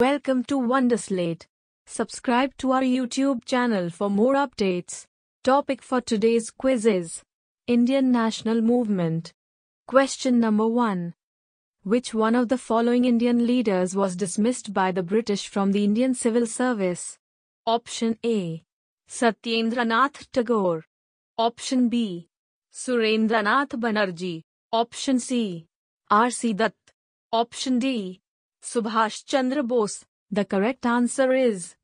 Welcome to Wonderslate. Subscribe to our YouTube channel for more updates. Topic for today's quiz is Indian National Movement. Question number 1. Which one of the following Indian leaders was dismissed by the British from the Indian Civil Service? Option A. Satyendranath Tagore. Option B. Surendranath Banerjee. Option C. R.C. Dutt. Option D. Subhash Chandra Bose. The correct answer is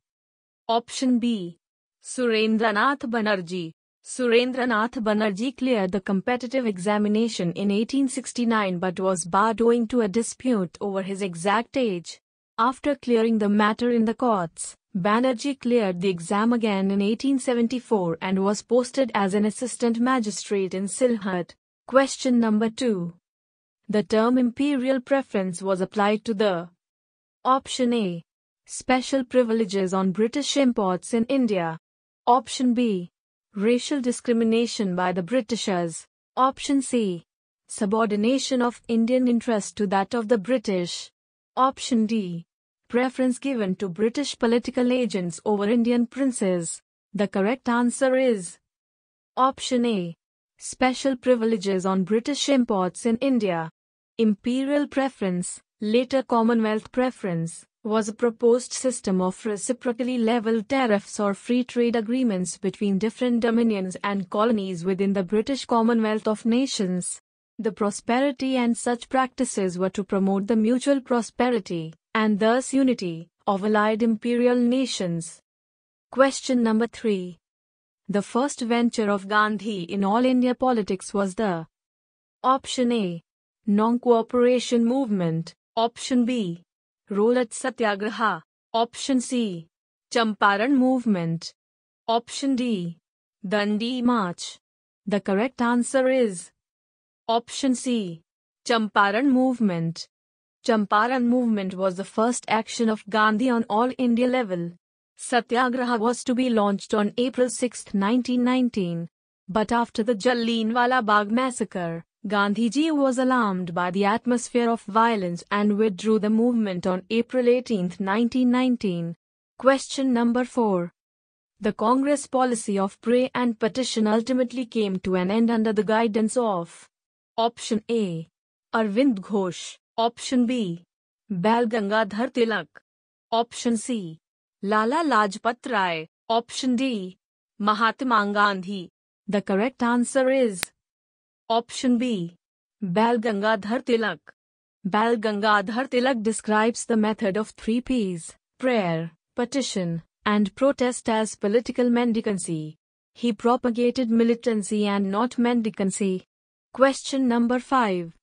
Option B. Surendranath Banerjee. Surendranath Banerjee cleared the competitive examination in 1869 but was barred owing to a dispute over his exact age. After clearing the matter in the courts, Banerjee cleared the exam again in 1874 and was posted as an assistant magistrate in Sylhet. Question number 2. The term imperial preference was applied to the Option A. Special privileges on British imports in India. Option B. Racial discrimination by the Britishers. Option C. Subordination of Indian interest to that of the British. Option D. Preference given to British political agents over Indian princes. The correct answer is Option A. Special privileges on British imports in India. Imperial preference, later Commonwealth preference, was a proposed system of reciprocally level tariffs or free trade agreements between different dominions and colonies within the British Commonwealth of Nations. The prosperity and such practices were to promote the mutual prosperity, and thus unity, of allied imperial nations. Question number 3. The first venture of Gandhi in all India politics was the Option A. Non-cooperation movement. Option B. Rowlatt Satyagraha. Option C. Champaran movement. Option D. Dandi March. The correct answer is Option C. Champaran movement. Champaran movement was the first action of Gandhi on all India level. Satyagraha was to be launched on April 6, 1919. But after the Jallianwala Bagh massacre, Gandhiji was alarmed by the atmosphere of violence and withdrew the movement on April 18, 1919. Question number 4. The Congress policy of pray and petition ultimately came to an end under the guidance of Option A. Arvind Ghosh. Option B. Bal Gangadhar Tilak. Option C. Lala Lajpat Rai. Option D. Mahatma Gandhi. The correct answer is Option B. Bal Gangadhar Tilak. Bal Gangadhar Tilak describes the method of three P's prayer, petition, and protest as political mendicancy. He propagated militancy and not mendicancy. Question number 5.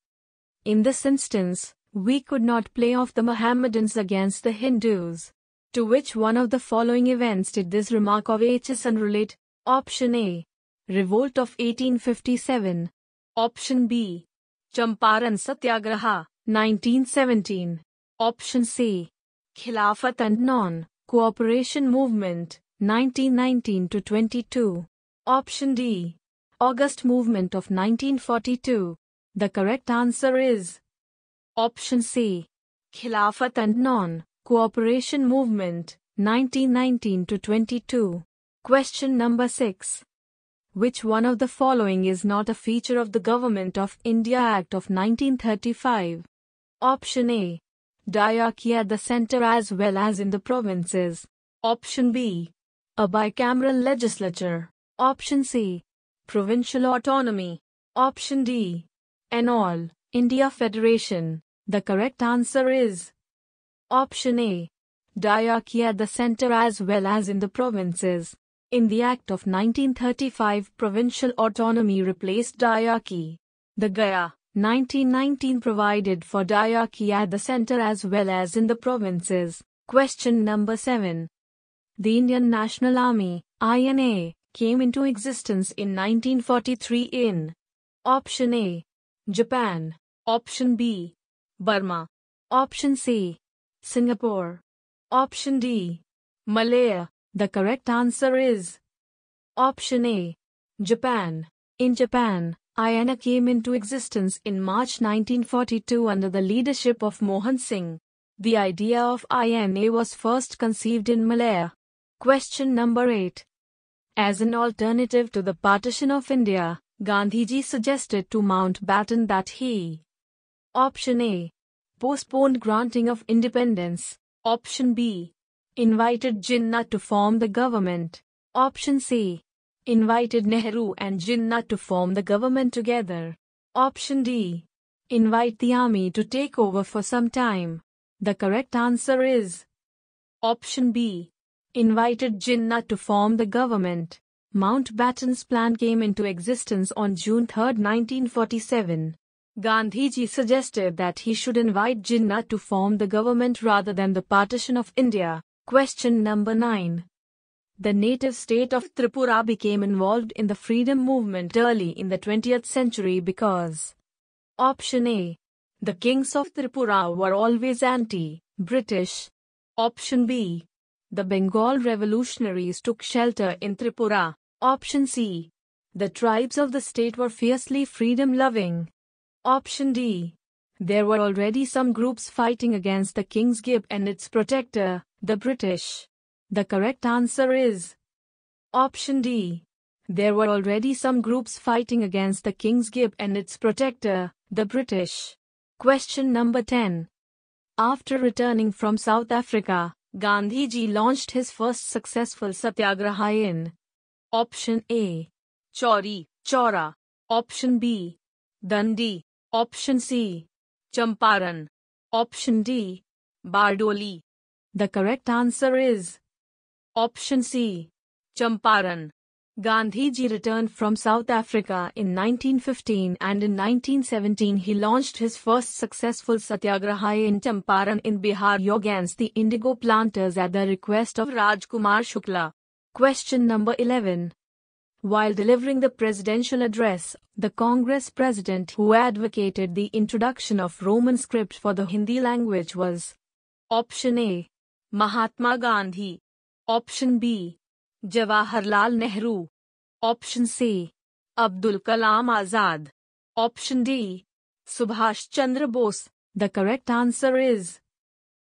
In this instance, we could not play off the Mohammedans against the Hindus. To which one of the following events did this remark of Aitchison relate? Option A. Revolt of 1857. Option B. Champaran Satyagraha, 1917. Option C. Khilafat and Non-Cooperation Movement, 1919 to 22. Option D. August Movement of 1942. The correct answer is Option C. Khilafat and Non-Cooperation Movement, 1919 to 22. Question number 6. Which one of the following is not a feature of the Government of India Act of 1935? Option A. Diarchy at the center as well as in the provinces. Option B. A bicameral legislature. Option C. Provincial autonomy. Option D. An all India Federation. The correct answer is Option A. Diarchy at the center as well as in the provinces. In the Act of 1935 provincial autonomy replaced diarchy. The Gaya 1919 provided for diarchy at the center as well as in the provinces. Question number 7. The Indian National Army INA came into existence in 1943 in Option A. Japan. Option B. Burma. Option C. Singapore. Option D. Malaya. The correct answer is Option A. Japan. In Japan, INA came into existence in March 1942 under the leadership of Mohan Singh. The idea of INA was first conceived in Malaya. Question number 8. As an alternative to the partition of India, Gandhiji suggested to Mountbatten that he Option A. Postponed granting of independence. Option B. Invited Jinnah to form the government. Option C. Invited Nehru and Jinnah to form the government together. Option D. Invite the army to take over for some time. The correct answer is Option B. Invited Jinnah to form the government. Mountbatten's plan came into existence on June 3, 1947. Gandhiji suggested that he should invite Jinnah to form the government rather than the partition of India. Question number 9. The native state of Tripura became involved in the freedom movement early in the 20th century because Option A. The kings of Tripura were always anti-British. Option B. The Bengal revolutionaries took shelter in Tripura. Option C. The tribes of the state were fiercely freedom-loving. Option D. There were already some groups fighting against the King's Gib and its protector, the British. The correct answer is Option D. There were already some groups fighting against the King's Gib and its protector, the British. Question number 10. After returning from South Africa, Gandhiji launched his first successful satyagraha in Option A. Chauri, Chaura. Option B. Dandi. Option C. Champaran. Option D. Bardoli. The correct answer is Option C. Champaran. Gandhiji returned from South Africa in 1915 and in 1917 he launched his first successful satyagraha in Champaran in Bihar against the indigo planters at the request of Rajkumar Shukla. Question number 11. While delivering the presidential address, the Congress president who advocated the introduction of Roman script for the Hindi language was Option A. Mahatma Gandhi. Option B. Jawaharlal Nehru. Option C. Abdul Kalam Azad. Option D. Subhash Chandra Bose. The correct answer is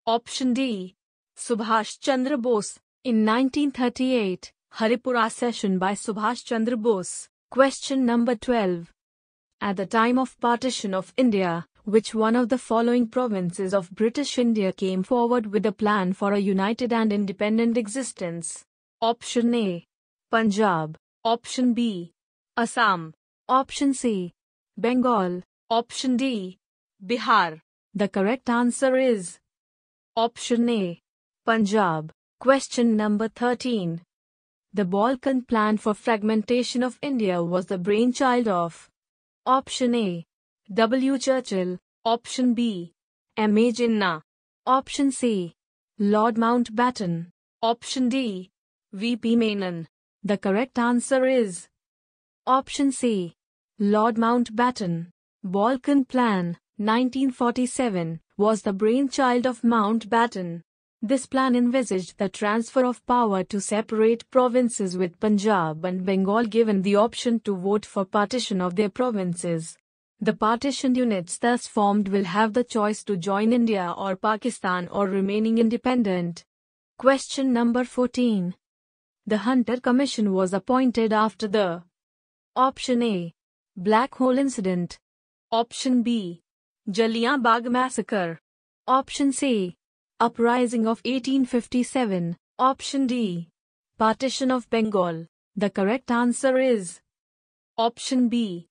Option D. Subhash Chandra Bose. In 1938, Haripura session by Subhash Chandra Bose. Question number 12. At the time of partition of India, which one of the following provinces of British India came forward with a plan for a united and independent existence? Option A. Punjab. Option B. Assam. Option C. Bengal. Option D. Bihar. The correct answer is Option A. Punjab. Question number 13. The Balkan plan for fragmentation of India was the brainchild of Option A. W. Churchill. Option B. M. A. Jinnah. Option C. Lord Mountbatten. Option D. V.P. Menon. The correct answer is Option C. Lord Mountbatten. Balkan Plan, 1947, was the brainchild of Mountbatten. This plan envisaged the transfer of power to separate provinces with Punjab and Bengal given the option to vote for partition of their provinces. The partitioned units thus formed will have the choice to join India or Pakistan or remaining independent. Question number 14. The Hunter Commission was appointed after the Option A. Black Hole Incident. Option B. Jallian Bagh Massacre. Option C. Uprising of 1857. Option D. Partition of Bengal. The correct answer is Option B.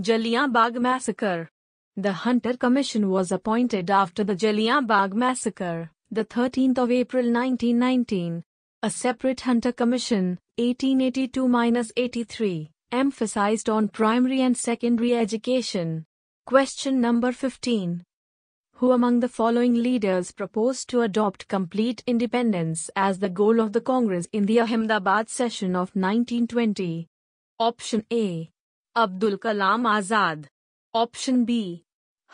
Jallian Bagh Massacre. The Hunter Commission was appointed after the Jallian Bagh Massacre, the 13th of April 1919. A separate Hunter Commission, 1882-83, emphasized on primary and secondary education. Question number 15. Who among the following leaders proposed to adopt complete independence as the goal of the Congress in the Ahmedabad session of 1920? Option A. Abdul Kalam Azad. Option B.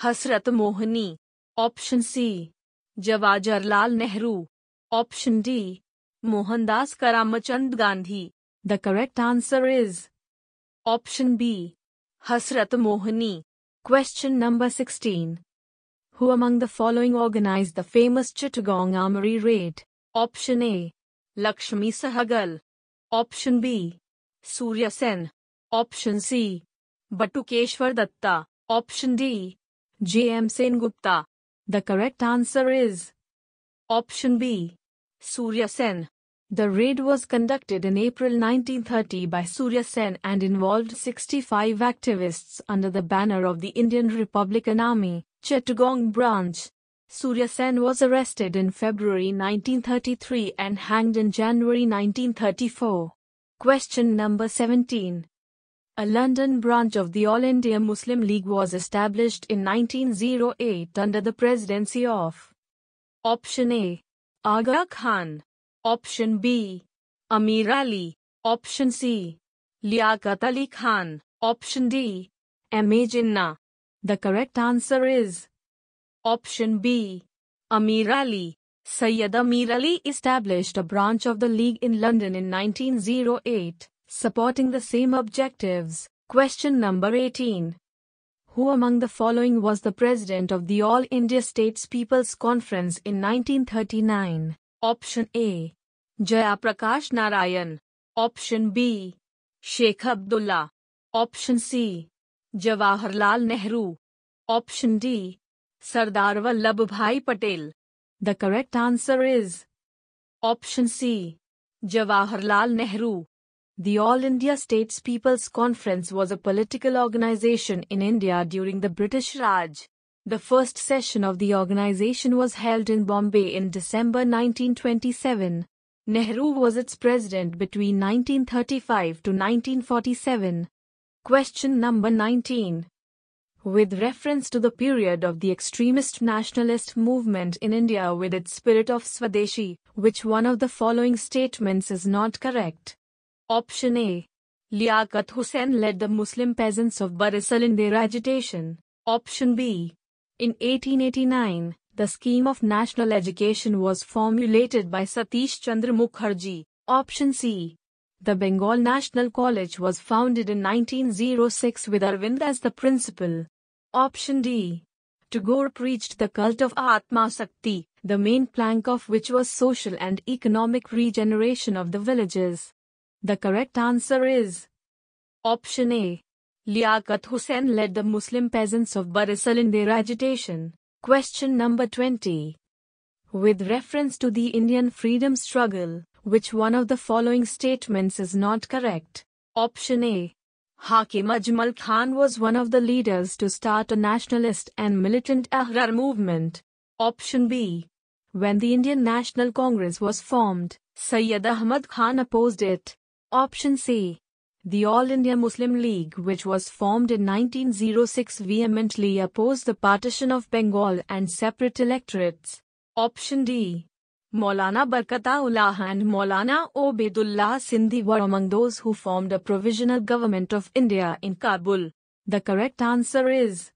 Hasrat Mohani. Option C. Jawaharlal Nehru. Option D. Mohandas Karamchand Gandhi. The correct answer is Option B. Hasrat Mohani. Question number 16. Who among the following organized the famous Chittagong Armory raid? Option A. Lakshmi Sahgal. Option B. Surya Sen. Option C. Batukeshwar Datta. Option D. J. M. Gupta. The correct answer is Option B. Surya Sen. The raid was conducted in April 1930 by Surya Sen and involved 65 activists under the banner of the Indian Republican Army, Chittagong branch. Surya Sen was arrested in February 1933 and hanged in January 1934. Question number 17. A London branch of the All India Muslim League was established in 1908 under the presidency of Option A. Aga Khan Option B. Amir Ali. Option C. Liaquat Ali Khan. Option D. M. A. Jinnah. The correct answer is Option B. Amir Ali. Sayyid Amir Ali established a branch of the League in London in 1908, supporting the same objectives. Question number 18. Who among the following was the president of the All India States People's Conference in 1939? Option A. Jayaprakash Narayan. Option B. Sheikh Abdullah. Option C. Jawaharlal Nehru. Option D. Sardar Vallabhbhai Patel. The correct answer is Option C. Jawaharlal Nehru. The All India States People's Conference was a political organization in India during the British Raj. The first session of the organization was held in Bombay in December 1927. Nehru was its president between 1935 to 1947. Question number 19. With reference to the period of the extremist nationalist movement in India with its spirit of Swadeshi, which one of the following statements is not correct? Option A. Liaquat Hussain led the Muslim peasants of Barisal in their agitation. Option B. In 1889, the scheme of national education was formulated by Satish Chandra Mukherjee. Option C. The Bengal National College was founded in 1906 with Arvind as the principal. Option D. Tagore preached the cult of Atma Sakti, the main plank of which was social and economic regeneration of the villages. The correct answer is Option A. Liaquat Hussain led the Muslim peasants of Barisal in their agitation. Question number 20. With reference to the Indian freedom struggle, which one of the following statements is not correct? Option A. Hakim Ajmal Khan was one of the leaders to start a nationalist and militant Ahrar movement. Option B. When the Indian National Congress was formed, Sayyid Ahmad Khan opposed it. Option C. The All India Muslim League, which was formed in 1906, vehemently opposed the partition of Bengal and separate electorates. Option D. Maulana Barkatullah and Maulana Obaidullah Sindhi were among those who formed a provisional government of India in Kabul. The correct answer is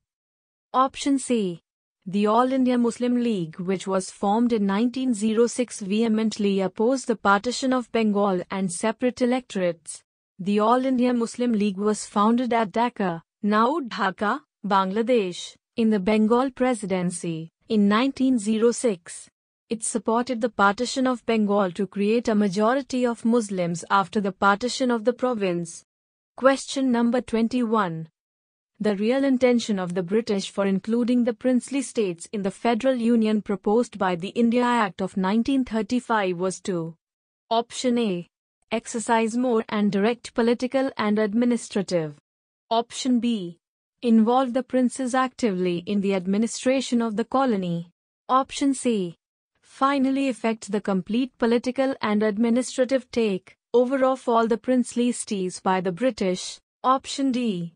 Option C. The All India Muslim League, which was formed in 1906, vehemently opposed the partition of Bengal and separate electorates. The All India Muslim League was founded at Dacca, now Dhaka, Bangladesh, in the Bengal Presidency, in 1906. It supported the partition of Bengal to create a majority of Muslims after the partition of the province. Question number 21. The real intention of the British for including the princely states in the Federal Union proposed by the India Act of 1935 was to Option A exercise more and direct political and administrative. Option B. Involve the princes actively in the administration of the colony. Option C. Finally effect the complete political and administrative take over of all the princely states by the British. Option D.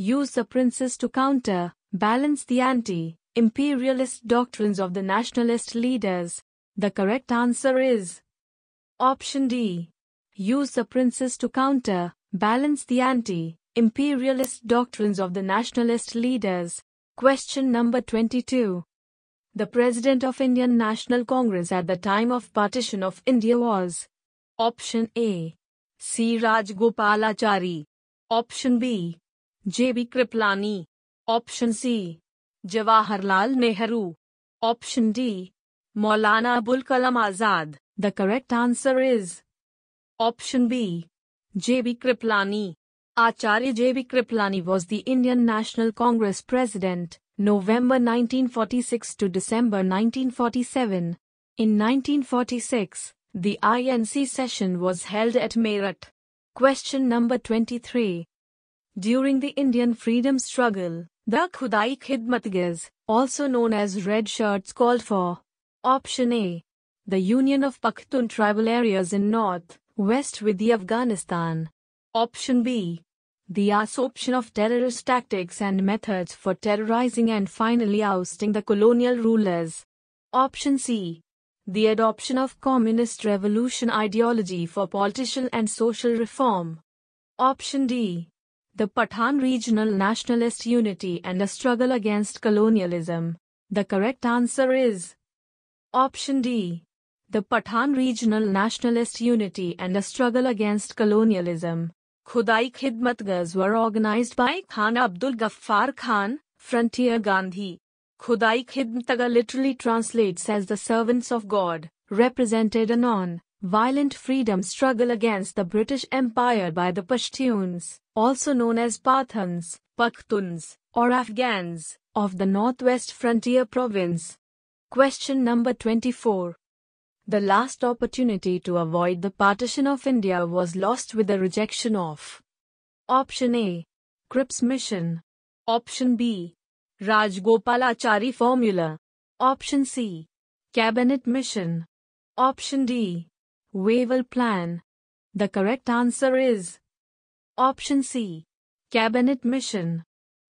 Use the princes to counter, balance the anti-imperialist doctrines of the nationalist leaders. The correct answer is Option D use the princes to counter, balance the anti-imperialist doctrines of the nationalist leaders. Question number 22. The President of Indian National Congress at the time of partition of India was Option A. C. Rajgopalachari. Option B. J. B. Kripalani. Option C. Jawaharlal Nehru. Option D. Maulana Abul Kalam Azad. The correct answer is Option B. J.B. Kripalani. Acharya J.B. Kripalani was the Indian National Congress president, November 1946 to December 1947. In 1946, the INC session was held at Meerut. Question number 23. During the Indian freedom struggle, the Khudai Khidmatgars, also known as Red Shirts, called for Option A. The union of Pakhtun tribal areas in north, west with the Afghanistan. Option B. The assumption of terrorist tactics and methods for terrorizing and finally ousting the colonial rulers. Option C. The adoption of communist revolution ideology for political and social reform. Option D. The Pathan regional nationalist unity and a struggle against colonialism. The correct answer is Option D. The Pathan regional nationalist unity and a struggle against colonialism. Khudai Khidmatgars were organized by Khan Abdul Ghaffar Khan, Frontier Gandhi. Khudai Khidmatgar literally translates as the servants of God, represented a non-violent freedom struggle against the British Empire by the Pashtuns, also known as Pathans, Pakhtuns, or Afghans, of the Northwest Frontier Province. Question number 24. The last opportunity to avoid the partition of India was lost with the rejection of Option A. Cripps Mission. Option B. Rajgopalachari Formula. Option C. Cabinet Mission. Option D. Wavell Plan. The correct answer is Option C. Cabinet Mission.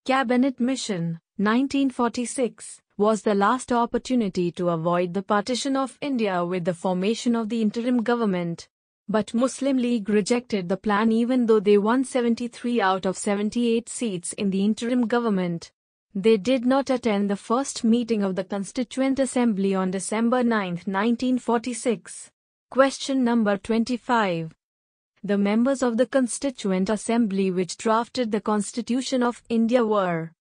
Cabinet Mission, 1946 was the last opportunity to avoid the partition of India with the formation of the interim government. But Muslim League rejected the plan even though they won 73 out of 78 seats in the interim government. They did not attend the first meeting of the Constituent Assembly on December 9, 1946. Question number 25. The members of the Constituent Assembly which drafted the Constitution of India were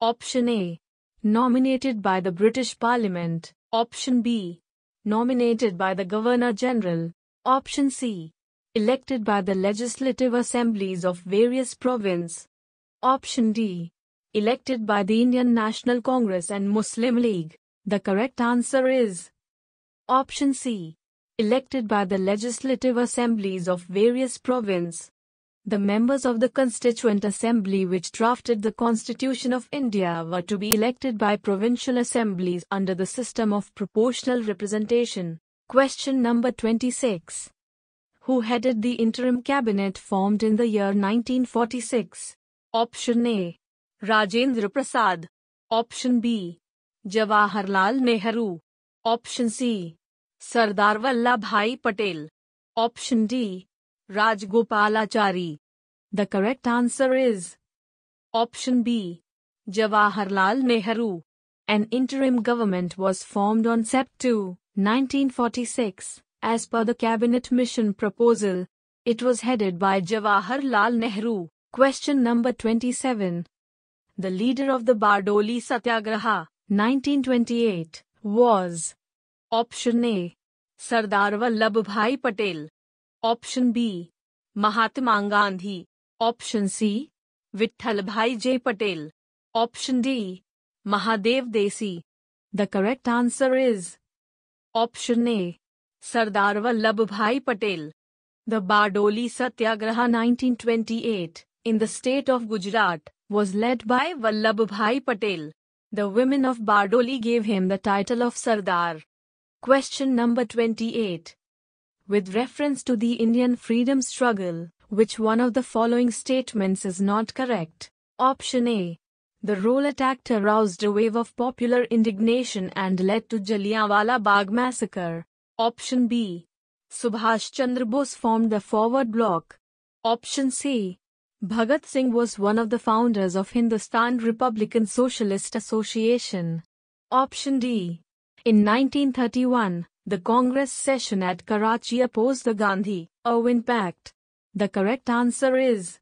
Option A Nominated by the British Parliament. Option B. Nominated by the Governor General. Option C. Elected by the legislative assemblies of various provinces. Option D. Elected by the Indian National Congress and Muslim League. The correct answer is Option C. Elected by the legislative assemblies of various provinces. The members of the Constituent Assembly which drafted the Constitution of India were to be elected by provincial assemblies under the system of proportional representation. Question number 26. Who headed the interim cabinet formed in the year 1946? Option A. Rajendra Prasad. Option B. Jawaharlal Nehru. Option C. Sardar Vallabhbhai Patel. Option D. Rajgopalachari. The correct answer is Option B. Jawaharlal Nehru. An interim government was formed on Sept. 2, 1946, as per the cabinet mission proposal. It was headed by Jawaharlal Nehru. Question number 27. The leader of the Bardoli Satyagraha, 1928, was Option A. Sardar Vallabhbhai Patel. Option B. Mahatma Gandhi. Option C. Vittal Bhai J. Patel. Option D. Mahadev Desai. The correct answer is Option A. Sardar Vallabhbhai Patel. The Bardoli Satyagraha 1928 in the state of Gujarat was led by Vallabhbhai Patel. The women of Bardoli gave him the title of Sardar. Question number 28 with reference to the Indian freedom struggle, which one of the following statements is not correct? Option A. The Rowlatt Act aroused a wave of popular indignation and led to Jallianwala Bagh massacre. Option B. Subhash Chandra Bose formed the Forward Bloc. Option C. Bhagat Singh was one of the founders of Hindustan Republican Socialist Association. Option D. In 1931, the Congress session at Karachi opposed the Gandhi-Irwin Pact. The correct answer is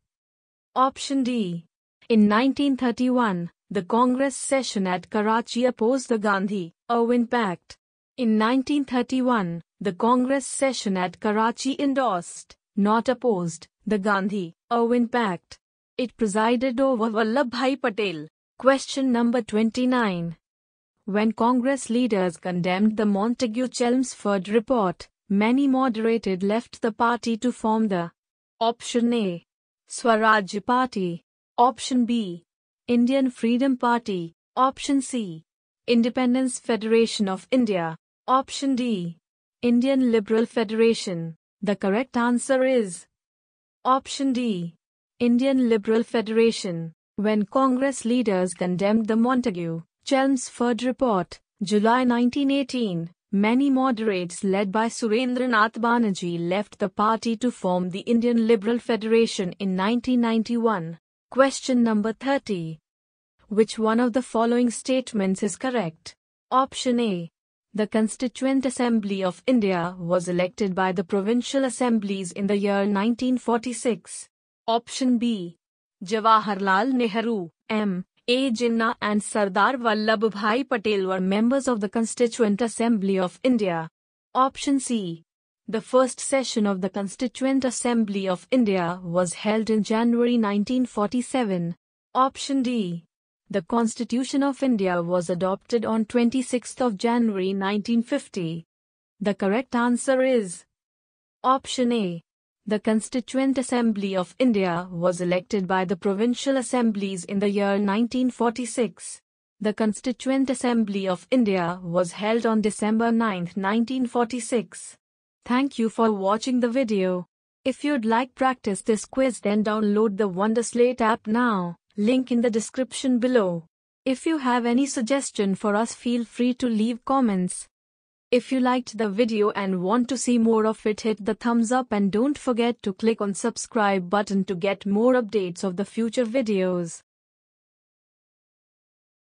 Option D. In 1931, the Congress session at Karachi opposed the Gandhi-Irwin Pact. In 1931, the Congress session at Karachi endorsed, not opposed, the Gandhi-Irwin Pact. It presided over Vallabhbhai Patel. Question number 29. When Congress leaders condemned the Montagu-Chelmsford report, many moderated left the party to form the Option A. Swaraj Party. Option B. Indian Freedom Party. Option C. Independence Federation of India. Option D. Indian Liberal Federation. The correct answer is Option D. Indian Liberal Federation. When Congress leaders condemned the Montagu Chelmsford Report, July 1918, many moderates led by Surendranath Banerjee left the party to form the Indian Liberal Federation in 1991. Question number 30. Which one of the following statements is correct? Option A. The Constituent Assembly of India was elected by the provincial assemblies in the year 1946. Option B. Jawaharlal Nehru, M. A. Jinnah and Sardar Vallabhbhai Patel were members of the Constituent Assembly of India. Option C. The first session of the Constituent Assembly of India was held in January 1947. Option D. The Constitution of India was adopted on 26 January 1950. The correct answer is Option A. The Constituent Assembly of India was elected by the provincial assemblies in the year 1946. The Constituent Assembly of India was held on December 9, 1946. Thank you for watching the video. If you'd like practice this quiz then download the Wonderslate app now, link in the description below. If you have any suggestion for us feel free to leave comments. If you liked the video and want to see more of it hit the thumbs up and don't forget to click on subscribe button to get more updates of the future videos.